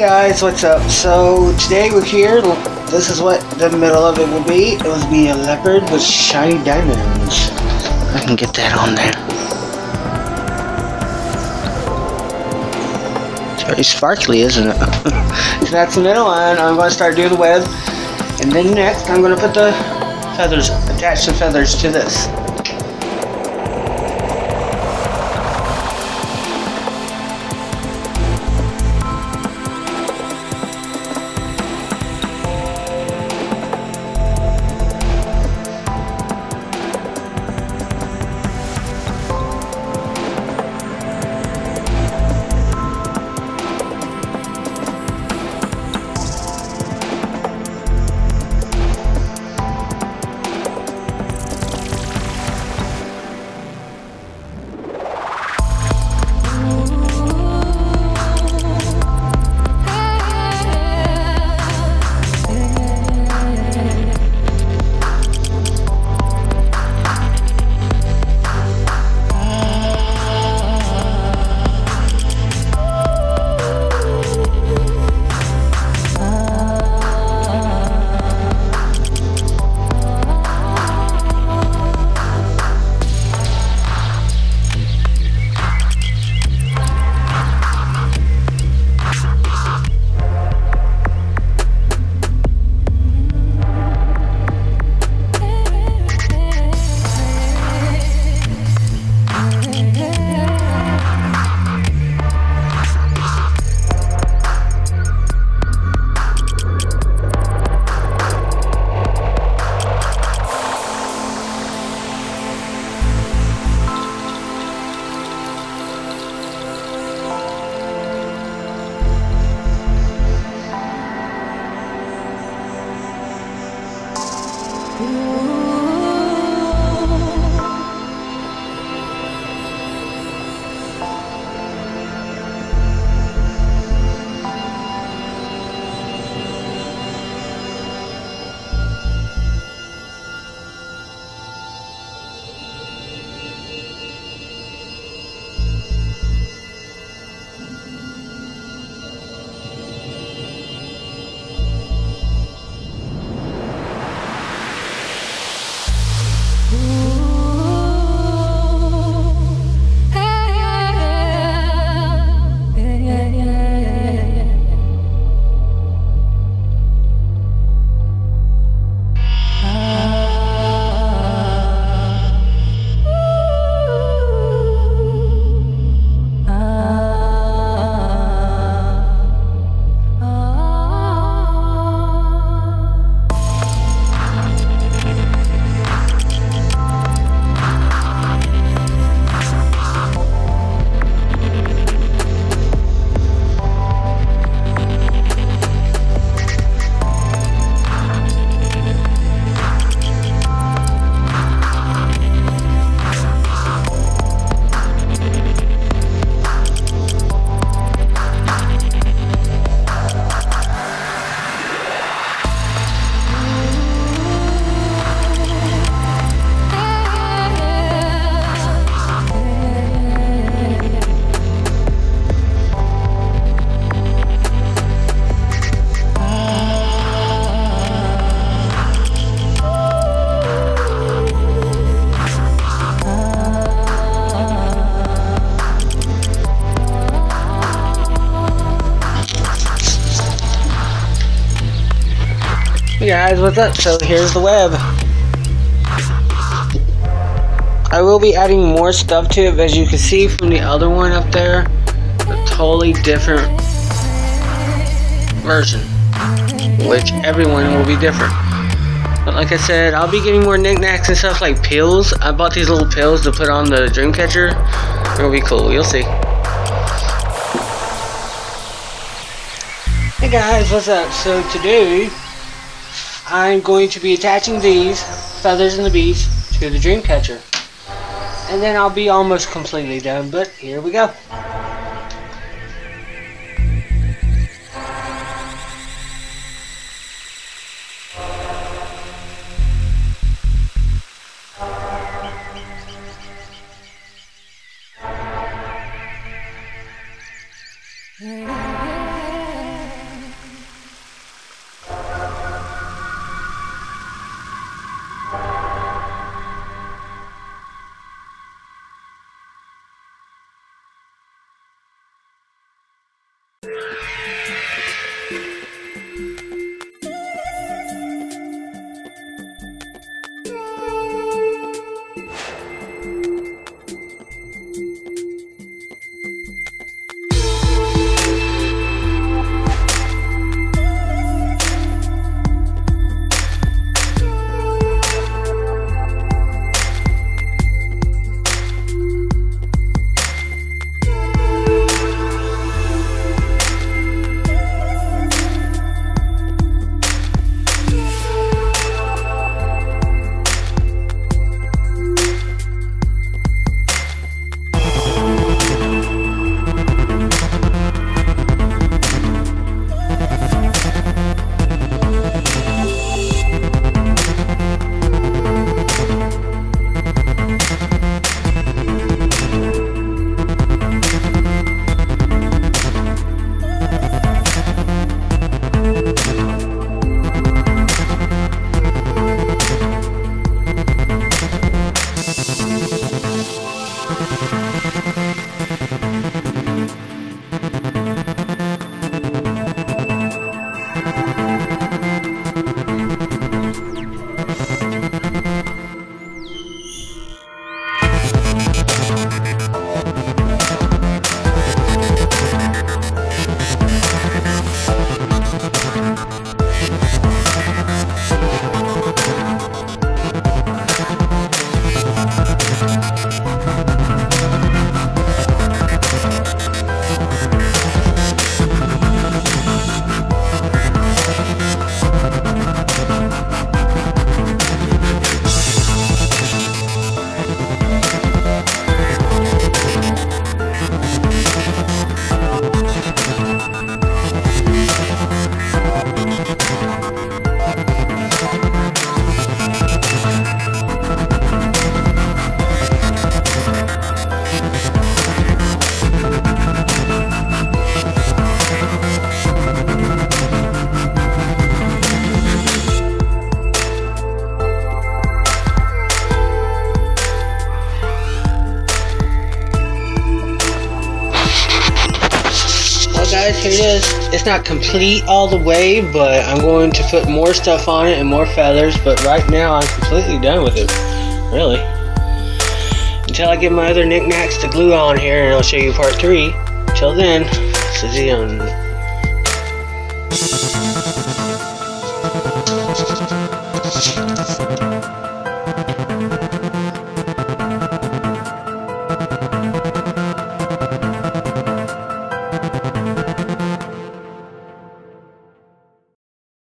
guys, what's up? So today we're here. This is what the middle of it will be. It will be a leopard with shiny diamonds. I can get that on there. It's very sparkly, isn't it? so that's the middle one. I'm going to start doing the web. And then next, I'm going to put the feathers, attach the feathers to this. Hey guys, what's up? So here's the web. I will be adding more stuff to it, as you can see from the other one up there, a totally different version, which everyone will be different. But like I said, I'll be getting more knickknacks and stuff like pills. I bought these little pills to put on the Dreamcatcher. It'll be cool, you'll see. Hey guys, what's up? So today, I'm going to be attaching these feathers and the bees to the Dreamcatcher. And then I'll be almost completely done, but here we go. It is. It's not complete all the way, but I'm going to put more stuff on it and more feathers, but right now I'm completely done with it, really. Until I get my other knickknacks to glue on here, and I'll show you part three. Till then, the